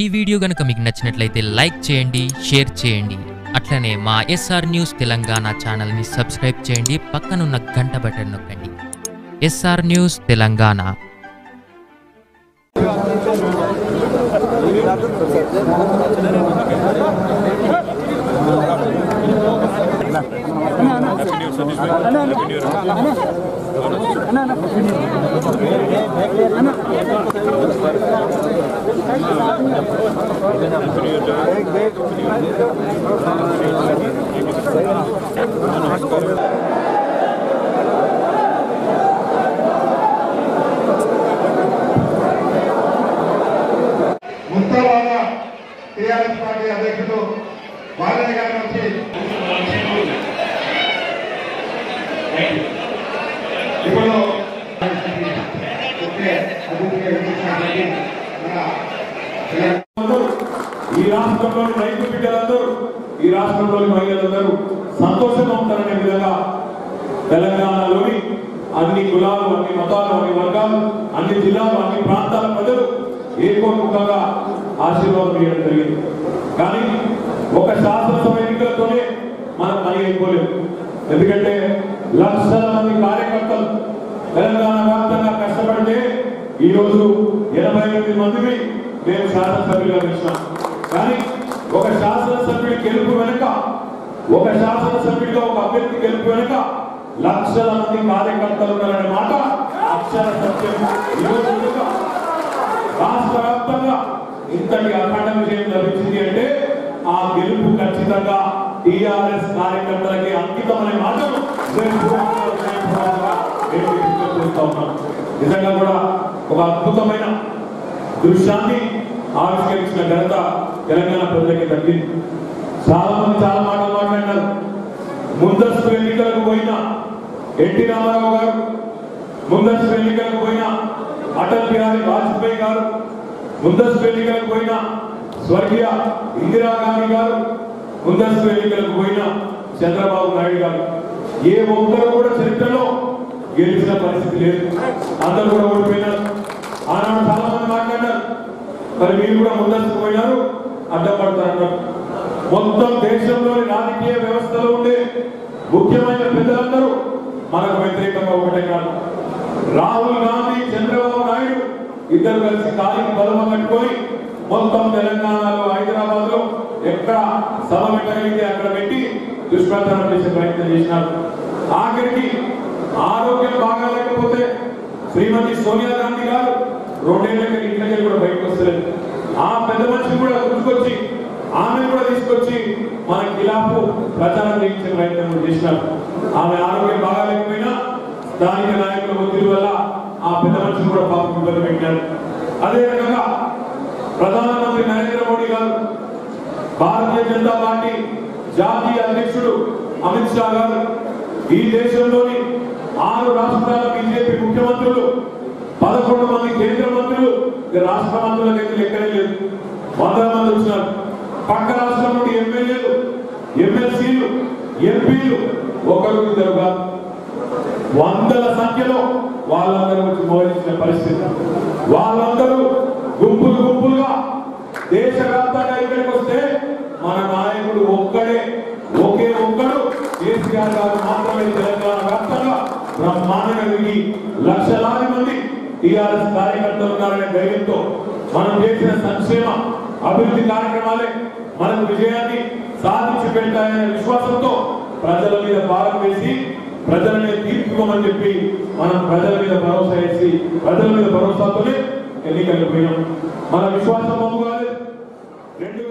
ఈ వీడియో గనక మీకు నచ్చినట్లయితే లైక్ చేయండి షేర్ చేయండి. అట్లనే మా ఎస్ఆర్ న్యూస్ తెలంగాణ ఛానల్ని సబ్స్క్రైబ్ చేయండి పక్కనున్న గంట బటన్ నొక్కండి. SR news Telangana. Mustabad TRS party అధ్యక్షుడు బాలయ్య గారి నుంచి ఈ రాష్ట్రంలోని రైతు బిడ్డలందరూ ఈ రాష్ట్రంలోని మహిళలందరూ సంతోషంగా ఉంటారనే విధంగా తెలంగాణలోని అన్ని కులాలు అన్ని మతాలు అన్ని వర్గాలు అన్ని జిల్లాలు అన్ని ప్రాంతాల ప్రజలు ఏకోముఖంగా ఆశీర్వాదం ఇవ్వడం జరిగింది. కానీ ఒక శాసనసభ ఎన్నికలతోనే మనం పని అయిపోలేదు. ఎందుకంటే లక్షల మంది కార్యకర్తలు తెలంగాణ వ్యాప్తంగా కష్టపడితే ఈరోజు ఎనభై ఎనిమిది మందిని మేము శాసనసభ్యులుగా గెలిచినాం కానీ ఒక శాసనసభ్యుడి గెలుపు వెనుక ఒక శాసనసభ్యుడిగా ఒక అభ్యర్థి గెలుపు వెనుక లక్షల మంది కార్యకర్తలు ఉన్నారనే మాట అక్షర సత్యం రాష్ట్ర వ్యాప్తంగా ఇంతటి అఖండ విజయం లభించింది అంటే ఆ గెలుపు ఖచ్చితంగా టిఆర్ఎస్ కార్యకర్తలకి అంకితమనే మాటను నేను నిజంగా కూడా ఒక అద్భుతమైన దృశ్యాన్ని ఆవిష్కరించిన ఘనత తెలంగాణ ప్రజలకి తగ్గింది. చాలా మంది చాలా మాటలు మాట్లాడినారు. ముందస్తు ఎన్నికలకు పోయిన ఎన్టీ రామారావు గారు ముందస్తు ఎన్నికలకు పోయిన అటల్ బిహారీ వాజ్పేయి గారు ముందస్తు ఎన్నికలకు పోయిన స్వర్గీయ ఇందిరాగాంధీ గారు ముందస్తు ఎన్నికలకు పోయిన చంద్రబాబు నాయుడు గారు. ఏ ఒక్కరు కూడా చరిత్రలో గెలిచిన పరిస్థితి లేదు. అందరూ కూడా ఓడిపోయినారు. ఆనాడు చాలా మంది మాట్లాడారు. మరి మీరు కూడా ముందస్తు పోయినారు. అడ్డపడతారు మొత్తం దేశంలోని రాజకీయ వ్యవస్థలో ఉండే ముఖ్యమైన పెద్దలందరూ మనకు వ్యతిరేకంగా ఒకటైనారు రాహుల్ గాంధీ చంద్రబాబు నాయుడు ఇద్దరు కలిసి కాలికి బలమ కట్టుకొని మొత్తం తెలంగాణలో హైదరాబాద్లో ఎక్కడ సభ పెట్టగలిగితే అక్కడ పెట్టి దుష్ప్రచారం చేసే ప్రయత్నం చేసినారు. ఆఖరికి ఆరోగ్యం బాగా లేకపోతే శ్రీమతి సోనియా గాంధీ గారు రెండేళ్ళకి ఇంట్లోకి కూడా బయటకు వస్తలేదు ఆ పెద్ద మనిషిని కూడా గుర్తుకొచ్చి ఆమె కూడా తీసుకొచ్చి మన ఖిలాఫ్ ప్రచారం చేయించే ప్రయత్నం చేసినారు. ఆమె ఆరోగ్యం బాగాలేకపోయినా స్థానిక నాయకుల ఒత్తిడి వల్ల ఆ పెద్ద మనిషిని కూడా పాపం ఇబ్బంది పెట్టారు అదే రకంగా ప్రధానమంత్రి నరేంద్ర మోడీ గారు భారతీయ జనతా పార్టీ జాతీయ అధ్యక్షుడు అమిత్ షా గారు ఈ దేశంలోని ఆరు రాష్ట్రాల బీజేపీ ముఖ్యమంత్రులు పదకొండు మంది కేంద్ర మంత్రులు రాష్ట్ర మంత్రుల దగ్గర ఎక్కడే లేదు. వందల మంది వచ్చినారు. పక్క రాష్ట్రం నుండి ఎమ్మెల్యేలు ఎమ్మెల్సీలు ఎంపీలు ఒకరు ఇద్దరు కాదు. వందల సంఖ్యలో వాళ్ళందరూ వచ్చి మోహించిన పరిస్థితి. వాళ్ళందరూ గుంపులు గుంపులుగా దేశవ్యాప్తంగా ఇక్కడికి వస్తే మన నాయకుడు ఒక్కడే ఒకే ఒక్కడు కేసీఆర్ గారు మాత్రమే తెలంగాణ వ్యాప్తంగా బ్రహ్మాండంగా తిరిగి లక్షలాది మంది టీఆర్ఎస్ కార్యకర్తలు ఉన్నారనే ధైర్యంతో మనం చేసిన సంక్షేమ అభివృద్ధి కార్యక్రమాలే మనకు విజయాన్ని సాధించి పెడతాయనే విశ్వాసంతో ప్రజల మీద భారం వేసి ప్రజలనే తీర్చుకోమని చెప్పి మనం ప్రజల మీద భరోసా వేసి ప్రజల మీద భరోసాతోనే ఎన్నికలు పోయినాం. మన విశ్వాసం మమ్ము కాలేదు రెండు